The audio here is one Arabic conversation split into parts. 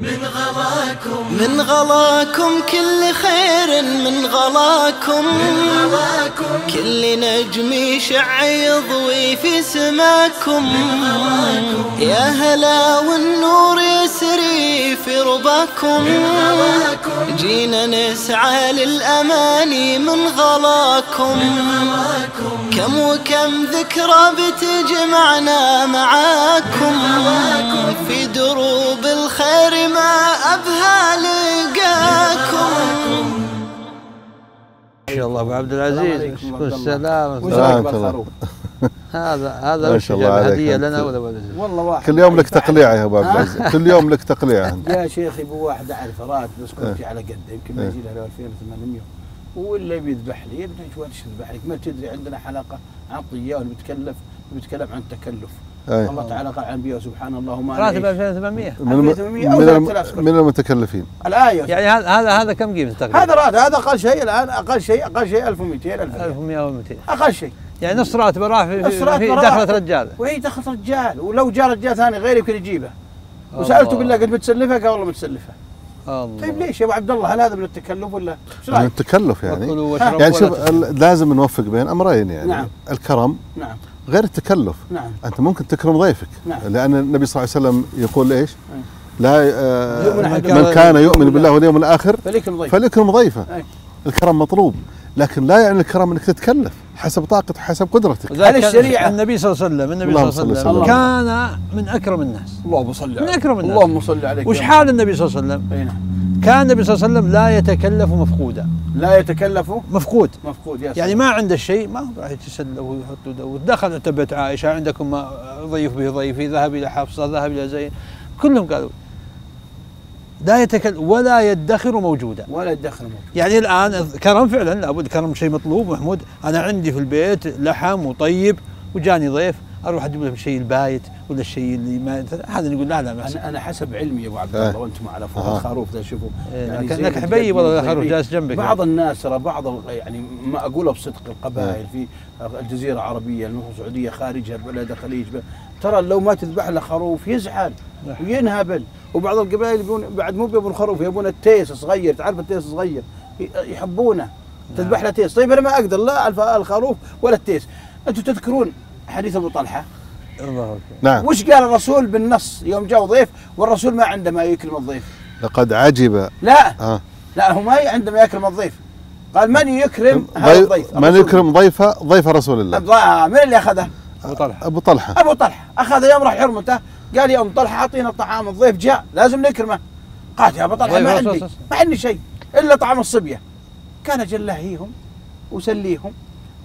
من غلاكم. من غلاكم كل خير من غلاكم. كل نجم يشع يضوي في سماكم. يا هلا والنور يسري في رباكم. جينا نسعى للأماني من غلاكم. كم وكم ذكرى بتجمعنا معاكم. في دروب الخير ما أبهى لقاكم ما شاء الله أبو عبد العزيز عليكم الله. السلام الله. بالخروف؟ هذا هذا ما شاء الله جاب عليك هديه. لنا ولا ابو العزيز والله واحد كل يوم لك يفعل. تقليع يا أبو عبد؟ العزيز كل يوم لك تقليع انت يا شيخ يبو واحد اعرفه راتب بس كنت إيه. على قده يمكن ما إيه. يجي له 2800 واللي بيذبح لي ابن إيش وش يذبح لك ما تدري عندنا حلقة عن واللي بيتكلف بيتكلم عن التكلف أي. الله تعالى قال عن انبياء سبحان الله وما راتب نعيش. 2800 من الم- 2800 أو من الم- 3000 من المتكلفين. الآية. يعني هذا هذا هذا كم قيمة تقريبا؟ هذا راتب هذا أقل شيء الآن أقل شيء أقل شيء 1200 1200 1100 و 200 أقل شيء. يعني نص راتبه راح في, في. دخلت رجال وهي دخلت رجال. ولو جاء رجال ثاني غيري يمكن يجيبه. وسألته بالله قلت متسلفه قال والله متسلفة. الله. طيب ليش يا أبو عبد الله؟ هل هذا من التكلف ولا إيش من رايك؟ التكلف يعني. يعني شوف لازم نوفق بين أمرين يعني. نعم. الكرم نعم. غير التكلف نعم أنت ممكن تكرم ضيفك نعم. لأن النبي صلى الله عليه وسلم يقول إيش؟ أي. لا آه، من كان يؤمن بالله واليوم الآخر فليكم ضيف فليكرم ضيفه أي. الكرم مطلوب لكن لا يعني الكرم إنك تتكلف حسب طاقتك وحسب قدرتك كان الشريعة- النبي صلى الله عليه وسلم النبي صلى الله عليه وسلم وسلم. كان من أكرم الناس اللهم صل من أكرم الناس اللهم صل عليك وش حال النبي صلى الله عليه وسلم؟ أي نعم. كان النبي صلى الله عليه وسلم لا يتكلف مفقودا. لا يتكلف مفقود. مفقود يا يعني. ما عنده شيء ما راح يتسلى ويحط. ودخل انت بيت عائشة عندكم ما ضيف به ضيفي ذهب إلى حفصة ذهب إلى زين. كلهم قالوا لا يتكلم ولا يدخر موجودا. ولا يدخل موت يعني الآن كرم فعلا لابد كرم شيء مطلوب محمود. أنا عندي في البيت لحم وطيب وجاني ضيف. أروح أجيب له الشيء البايت ولا الشيء اللي ما هذا نقول لا لا ما أنا أنا حسب علمي يا أبو عبد. الله وأنتم على فوق آه. الخروف ذا شوفوا. إيه، كأنك ما حبيب والله الخروف. جالس جنبك بعض الناس ترى بعض ال- يعني ما اقولها بصدق القبائل في الجزيرة العربية المملكه السعودية خارجها بلاد الخليج. ترى لو ما تذبح له خروف يزعل وينهبل. وبعض القبائل يبون بعد مو بيبون خروف يبون التيس صغير. تعرف التيس صغير؟ يحبونه. تذبح له تيس. طيب أنا ما أقدر لا الف- الخروف ولا التيس. أنتم تذكرون حديث أبو طلحة. الله. نعم. وش قال الرسول بالنص يوم جاء ضيف والرسول ما عنده ما يكرم الضيف. لقد عجب. لا. آه. لا هو ما عنده ما يكرم الضيف. قال من يكرم هذا ضيف الضيف؟ من. يكرم ضيفه ضيف رسول الله. آه، من اللي أخذه؟ أبو طلحة. أبو طلحة. أبو طلحة. أخذ يوم راح حرمته قال يا ام طلحة أعطينا الطعام الضيف جاء لازم نكرمه. قالت يا أبو طلحة ما عندي ما عندي شيء إلا طعام الصبية. كان جل لهيهم وسليهم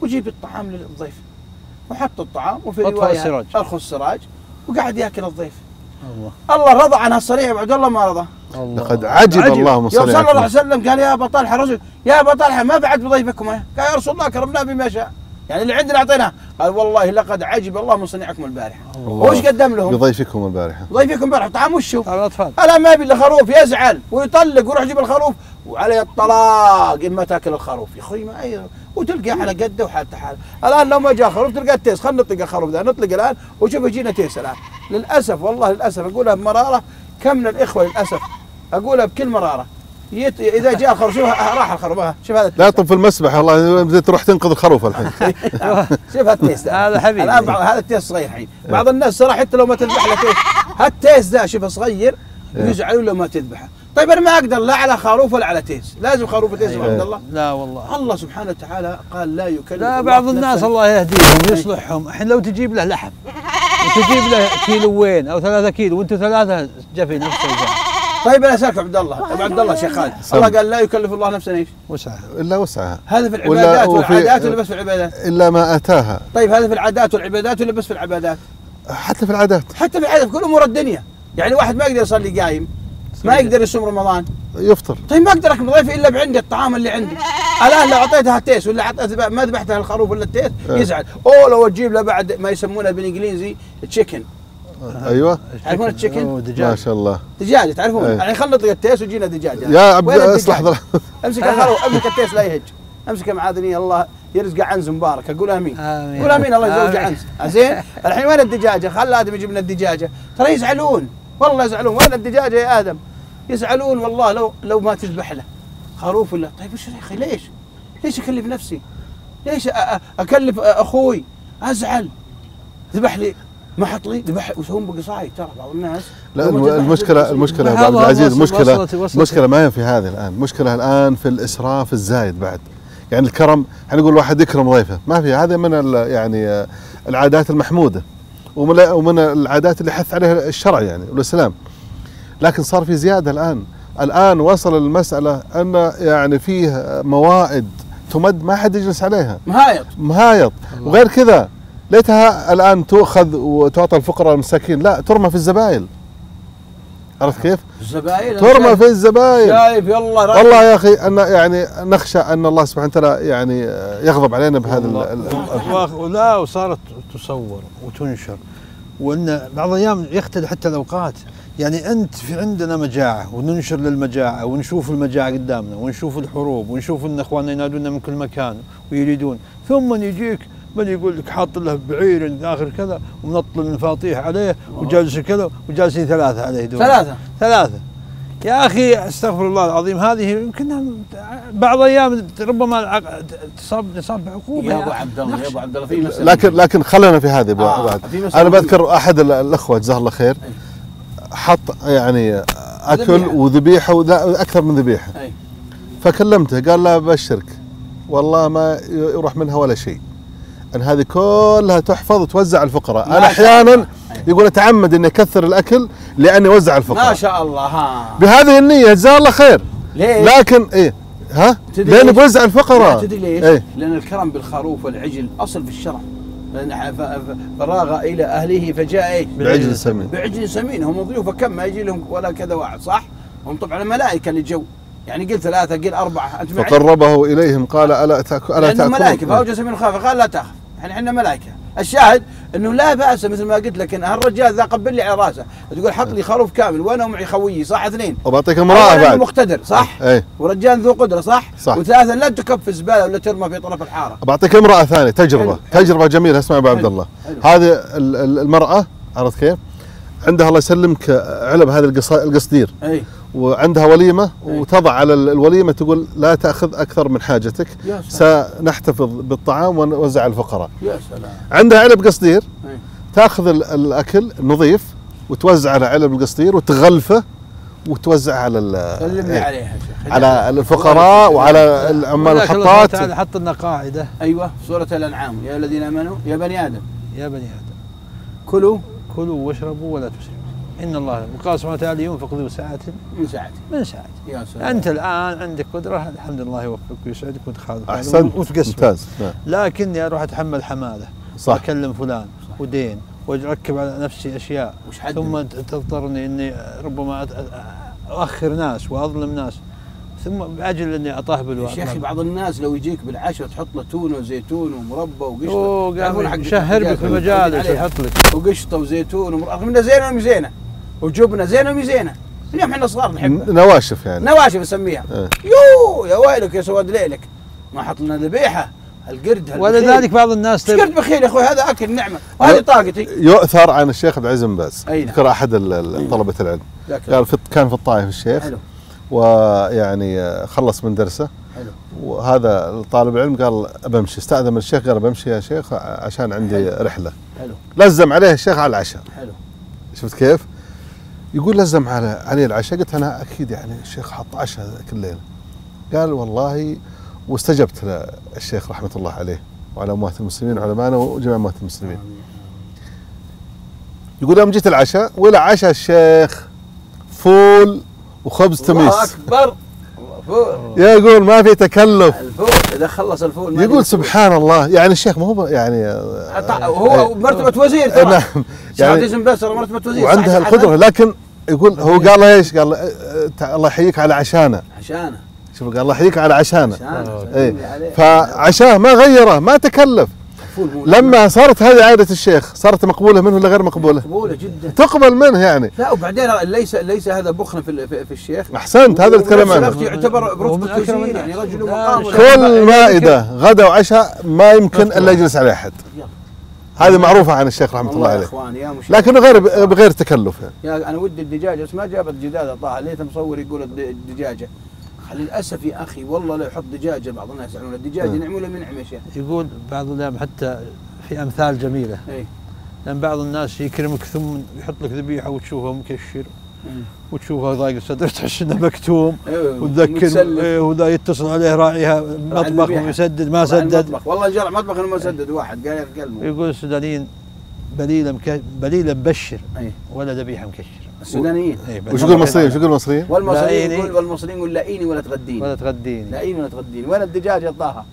وجيب الطعام للضيف. وحط الطعام وفي رواية السراج. ارخوا السراج وقعد يأكل الضيف. الله. الله رضى عنها الصريح ابو عبد الله ما رضى. الله. لقد عجب, عجب. اللهم يوم صل صلى الله عليه وسلم قال يا أبا طلحة رجل يا أبا طلحة ما بعد بضيفكم؟ قال يا رسول الله كرمناه بما شاء. يعني اللي عندنا أعطيناه. قال والله لقد عجب الله من صنيعكم البارحة. الله. وش قدم لهم؟ بضيفكم البارحة. ضيفكم البارحة. طعام وشو؟ الأطفال. الان ما يبي إلا خروف يزعل ويطلق ويروح يجيب الخروف. وعليه الطلاق إما تأكل الخروف. يا أخوي ما أي- وتلقاه على قده وحالته حاله الآن لو ما جاء خروف تلقى التيس. خلينا نطلق الخروف ذا نطلق الآن وشوف يجينا تيس الآن. للأسف والله للأسف أقولها بمرارة. كم من الإخوة للأسف أقولها بكل مرارة. يت... إذا جاء الخروف شوف راح الخروف. ها، شوف هذا لا طب في المسبح والله بدأت تروح تنقذ الخروف الحين. شوف هالتيس ذا هذا حبيبي. الآن بعض هذا التيس صغير الحين. بعض الناس صراحة حتى لو ما تذبح له تيس. هالتيس ذا شوفه صغير يزعلون لو ما تذبحه. طيب أنا ما أقدر لا على خروف ولا على تيس. لازم خروف وتيس يا عبد الله. لا والله. الله سبحانه وتعالى قال لا يكلف لا بعض الناس الله يهديهم يصلحهم. الحين لو تجيب له لحم وتجيب له كيلوين أو ثلاثة كيلو وأنتم ثلاثة جفي نفسه يزعل. طيب أنا أسألك عبد الله. ابو عبد الله شيخ خالد الله قال لا يكلف الله نفسا إيش؟ وسعه إلا وسعها. هذا في العبادات والعادات ولا بس في العبادات؟ إلا ما أتاها. طيب هذا في العادات والعبادات ولا بس في العبادات؟ حتى في العادات. حتى في العادات في كل أمور الدنيا. يعني واحد ما يقدر يصلي قايم. ما يقدر يصوم رمضان. يفطر. طيب ما أقدر اكل ضيفي إلا بعندي الطعام اللي عندي. الآن لو أعطيتها التيس ولا عطيت ما ذبحتها الخروف ولا التيس إيه. يزعل. اوه لو تجيب له بعد ما يسمونه بالإنجليزي chicken أيوه. تعرفون ال chicken؟ ما دجاج. شاء الله. دجاجه تعرفون؟ إيه. يعني خلينا نطق التيس ويجينا دجاجه يا عبد؟ اصلح أمسك الخروف أمسك التيس لا يهج. أمسك معاذني الله يرزقه عنز مبارك. أقول آمين. آمين. قول آمين الله يزوج. عنز. زين؟ الحين وين الدجاجة؟ خل آدم يجيب لنا الدجاجة. ترى يزعلون. والله يزعلون. وين الدجاجة يا آدم؟ يزعلون والله لو لو ما تذبح له خروف ولا طيب وش يا أخي ليش؟ ليش أكلف نفسي؟ ليش أكلف أخوي؟ أزعل ذبح لي ما حط لي ذبح وهم بقصايد ترى بعض الناس لا المشكلة. المشكلة يا عبد العزيز المشكلة وصلت- وصلت. المشكلة ما هي في هذه الآن المشكلة الآن في الإسراف الزايد بعد يعني الكرم إحنا نقول واحد يكرم ضيفه ما في هذا من يعني آه، العادات المحمودة ومن العادات اللي حث عليها الشرع يعني والإسلام لكن صار في زيادة الآن. الآن وصل المسألة أن يعني فيه موائد تمد ما حد يجلس عليها. مهايط. مهايط. وغير كذا ليتها الآن تؤخذ وتعطى الفقراء والمساكين لا ترمى في الزبايل. عرفت كيف؟ الزباين ترمى في الزبايل. شايف يلا راجل. والله يا أخي أن يعني نخشى أن الله سبحانه وتعالى يعني يغضب علينا بهذا ولا وصارت تصور وتنشر وأن بعض الأيام يختل حتى الأوقات. يعني أنت في عندنا مجاعة وننشر للمجاعة ونشوف المجاعة قدامنا ونشوف الحروب ونشوف إن إخواننا ينادونا من كل مكان ويريدون. ثم يجيك من يقول لك حاط له بعير آخر كذا ومنطل المفاطيح عليه وجالس كذا وجالسين ثلاثة عليه دول. ثلاثة؟ ثلاثة. يا أخي أستغفر الله العظيم هذه يمكن بعض أيام ربما العق- تصاب تصاب بعقوبة. يا أبو عبد الله يا أبو عبد الله في مسألة. لكن لكن خلينا في هذه آه، بعد. أنا. بذكر أحد ال- الأخوة جزاه الله خير. حط يعني أكل. وذبيحة أكثر من ذبيحة أي. فكلمته قال لا أبشرك والله ما يروح منها ولا شيء إن هذه كلها تحفظ وتوزع على الفقراء انا أحيانا. يقول أتعمد إني أكثر الأكل لأني أوزع على الفقراء ما شاء الله ها بهذه النية جزاه الله خير ليه؟ لكن إيه ها ليش؟ بوزع الفقراء تدري ليش؟ إيه لأن الكرم بالخروف والعجل أصل في الشرع ف- فراغ إلى أهله فجاء إيش؟ بعجل سمين. بعجل سمين. هم ضيوف. كم ما يجي لهم ولا كذا واحد صح؟ هم طبعا الملائكة اللي جو. يعني قل ثلاثة قل معي؟ فقربه إليهم قال ألا تاكل ألا تاكل فأوجس من الخوف قال لا تخف يعني إحنا ملائكة. الشاهد انه لا باس مثل ما قلت لك إن هالرجال ذا قبل لي على راسه تقول حط لي خروف كامل وأنا ومعي خويي صح اثنين؟ وبعطيك امراه بعد. مقتدر صح؟ إيه. ورجال ذو قدرة صح؟ صح. وثالثا لا تكب في الزبالة ولا ترمى في طرف الحارة. بعطيك امرأة ثانية تجربة. حلو،. تجربة جميلة اسمع يا ابو عبد الله. هذه ال- ال- المرأة عرفت كيف؟ عندها الله يسلمك علب هذا القص- القصدير. اي وعندها وليمة أي. وتضع على ال- الوليمة تقول لا تأخذ أكثر من حاجتك يا سلام. سنحتفظ بالطعام ونوزع على الفقراء. يا سلام. عندها علب قصدير أي. تأخذ ال- الأكل نظيف وتوزع على علب القصدير وتغلفه وتوزع على ال- سلمني إيه. عليها يا شيخ. على الفقراء وعلى العمال الخطاط. تعالى حط لنا قاعدة. أيوه سورة الأنعام. يا الذين آمنوا يا بني آدم. يا بني آدم. كلوا. كلوا واشربوا ولا تسرفوا إن الله وقال سبحانه وتعالى ينفق ذو ساعة من ساعتي من ساعته. يا سلام. أنت الآن عندك قدرة الحمد لله يوفقك ويسعدك وتخالف أحسنت. وتقسم ممتاز. نعم. لكني أروح أتحمل حمالة صح. وأكلم فلان صح. ودين وأركب على نفسي أشياء. ثم تضطرني إني ربما أت- أ- أؤخر ناس وأظلم ناس. ثم بأجل إني اطهبل يا شيخي وأطلب. بعض الناس لو يجيك بالعشاء تحط له تونة وزيتون ومربى وقشطة. أوه قام حق يشهر بك في عليها. يحط لك. وقشطة وزيتون رغم انها زينة ومي زينة. وجبنه زينة ومي زينه من يوم إحنا صغار نحبها. نواشف يعني. نواشف نسميها. إيه. يو يا ويلك يا سواد ليلك. ما حط لنا ذبيحه القرد. ولذلك بعض الناس إيش قرد بخيل يا أخوي هذا أكل نعمة. وهذه طاقتي. يؤثر عن الشيخ عبد العزيز بن باز. نعم. ذكر أحد ال- ال- طلبة العلم. قال في كان في الطائف الشيخ. حلو. ويعني آه، خلص من درسه. حلو. وهذا الطالب العلم قال بمشي. استأذن من الشيخ قال بمشي يا شيخ عشان عندي رحلة. حلو. لزم عليه الشيخ على العشاء. حلو. شفت كيف؟ يقول لزم على علي العشاء قلت أنا أكيد يعني الشيخ حط عشاء كل ليلة. قال والله واستجبت للشيخ رحمة الله عليه وعلى أموات المسلمين وعلمائنا وجميع أموات المسلمين. يقول يوم جيت العشاء ولا عشاء الشيخ فول وخبز الله تميس أكبر. فول. يقول ما في تكلف. الفول. إذا خلص الفول ما يقول سبحان الله يعني الشيخ ما هو يعني. طع- وهو مرتبة وزير إيه، ترى. نعم. يعني يعني اسم بس مرتبة وزير. وعندها القدرة لكن يقول هو قال له إيش؟ قال آه، الله يحييك على عشانه. عشانه. شوف قال الله يحييك على عشانه. عشانه. سلمي عليه. فعشاه ما غيره ما تكلف. لما صارت هذه عاده الشيخ صارت مقبولة منه ولا غير مقبولة؟ مقبولة جدا. تقبل منه يعني. لا وبعدين ليس ليس هذا بخل في, في, في الشيخ. أحسنت هذا اللي اتكلم عنه. يعتبر الناس. يعني رجل مقام كل مائدة غدا وعشاء ما يمكن الا يجلس عليه أحد. هذه معروفة عن الشيخ رحمة الله عليه. إخوان يا مش لكن غير بغير تكلف يعني. يا أنا ودي الدجاجة بس ما جابت جداده طه ليت مصور يقول الد- الدجاجة. للأسف يا أخي والله لا يحط دجاجة بعض الناس يعملون الدجاجة نعم. نعمله من نعمه يا شيخ يقول بعض الأيام حتى في أمثال جميلة اي لأن بعض الناس يكرمك ثم يحط لك ذبيحة وتشوفها مكشر مم. وتشوفها ضايق الصدر تحس إنه مكتوم إيه، وتذكر. إيه، وذا يتصل عليه راعيها مطبخ. ويسدد ما سدد. والله جرى مطبخ إنه ما سدد واحد قال يقول السودانيين بليله مك... بليله مبشر اي ولا ذبيحة مكشر السودانيين. إيه، وش يقول المصريين؟ يقول المصريين؟ والمصريين لاقيني. يقول والمصريين يقول لاقيني ولا تغديني. ولا تغديني. لاقيني ولا تغديني. وين الدجاجه طه.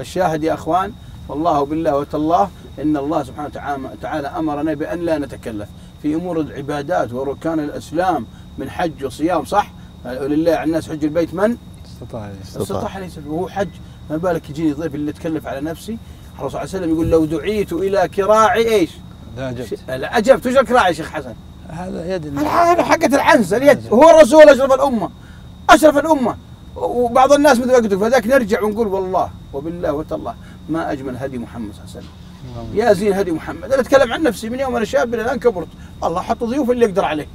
الشاهد يا أخوان والله بالله وتالله إن الله سبحانه وتعالى تعالى أمرنا بأن لا نتكلف في أمور العبادات وركان الإسلام من حج وصيام صح؟ ولله على الناس حج البيت من؟ استطاع. استطاع. ليس وهو حج. ما بالك يجيني ضيف اللي يتكلف على نفسي؟ الرسول صلى الله عليه وسلم يقول لو دعيت إلى كراعي إيش؟ لا جد لا أجبت. وش الكراعي يا شيخ حسن؟ هذا يد. هذا حقة العنز اليد. هو الرسول أشرف الأمة. أشرف الأمة. وبعض الناس مثل ما قلت لك، فذاك نرجع ونقول والله وبالله وتالله ما أجمل هدي محمد صلى الله عليه وسلم. يا زين هدي محمد. أنا أتكلم عن نفسي من يوم أنا شاب إلى الآن كبرت. الله حط ضيوف اللي يقدر عليه.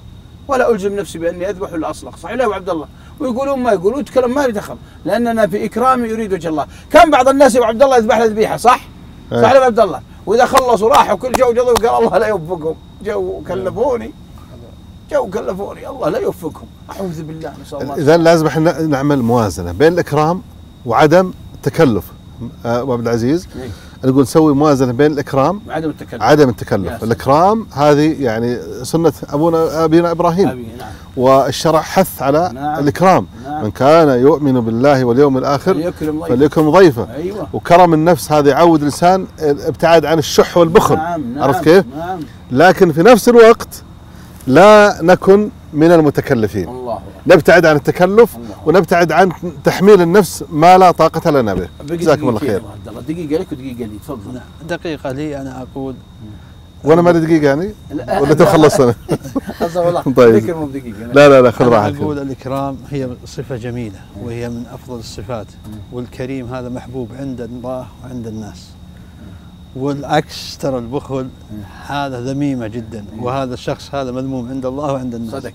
ولا ألزم نفسي بأني أذبح ولا اصلخ صحيح لا عبد الله؟ ويقولون ما يقولون يتكلم ما لي دخل. لأننا في اكرامي يريد وجه الله. كان بعض الناس يا أبو عبد الله يذبح له ذبيحة صح؟ صح يا أبو عبد الله؟ وإذا خلصوا راحوا كل جو جضوا قال الله لا يوفقهم. جو كلفوني. جو كلفوني الله لا يوفقهم. أعوذ بالله نسأل الله إذا لازم إحنا نعمل موازنة بين الإكرام وعدم التكلف. آه، أبو عبد العزيز إيه. نقول نسوي موازنة بين الإكرام عدم التكلف. عدم التكلف. الإكرام هذه يعني سنة أبونا أبينا إبراهيم. أبي نعم. والشرع حث على نعم. الإكرام. نعم. من كان يؤمن بالله واليوم الآخر فليكرم ضيفه. فليكرم ضيفه. أيوه. وكرم النفس هذا يعود الانسان الابتعاد عن الشح والبخل. نعم نعم عرفت كيف؟ نعم. لكن في نفس الوقت لا نكن من المتكلفين. الله. نبتعد عن التكلف الله. ونبتعد عن تحميل النفس ما لا طاقة لنا به. جزاكم الله خير. يا عبد الله. دقيقة لك ودقيقة لي. تفضل. نعم. دقيقة لي أنا أقول. وأنا ما لي دقيقة يعني؟ لا، ولا لا. خلصنا طيب. لا لا لا خذ راحتك. أقول الإكرام هي صفة جميلة وهي من أفضل الصفات والكريم هذا محبوب عند الله وعند الناس. والعكس ترى البخل هذا ذميمة جدا وهذا الشخص هذا مذموم عند الله وعند الناس صدقت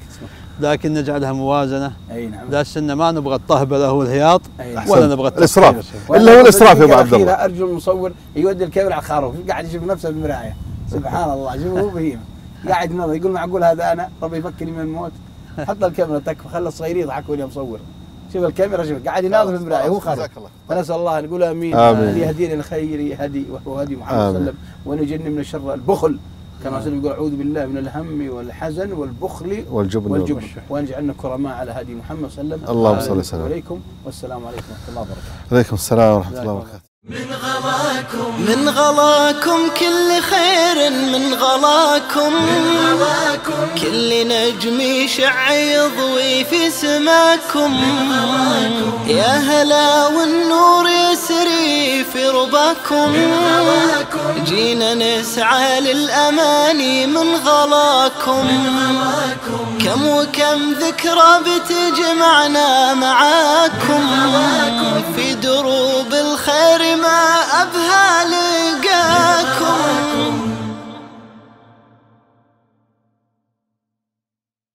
لكن نجعلها موازنة أي نعم لا سنة ما نبغى الطهبلة والهياط أي. ولا. نبغى الإسراف. التفكير. إلا هو الإسراف يا أبو الدقيقة عبد الله. أرجو المصور يودي الكاميرا على الخروف قاعد يشوف نفسه بالمراية سبحان الله شوف هو بهيمه قاعد ينظر يقول معقول هذا أنا ربي يفكرني من الموت حط الكاميرا تكفى خلى الصغير يضحكون يا مصور شوف الكاميرا شوف قاعد يناظر في المرايه هو خارج الله. فنسأل الله نقول آمين. آمين. ان يهدينا الخير هدي وهو هدي محمد صلى الله عليه وسلم. ونجنب من شر البخل. كما وسلم يقول أعوذ بالله من الهم والحزن والبخل والجبن والجبن. وان جعلنا كرماء على هدي محمد صلى الله عليه وسلم. اللهم صل وسلم. عليكم والسلام عليكم ورحمة الله وبركاته. عليكم السلام ورحمة الله وبركاته. من غلاكم. كل خير من غلاكم. كل نجم يشع يضوي في سماكم. يا هلا والنور في رباكم. جينا نسعى للأماني من غلاكم. كم وكم ذكرى بتجمعنا معاكم. في دروب الخير ما أبهى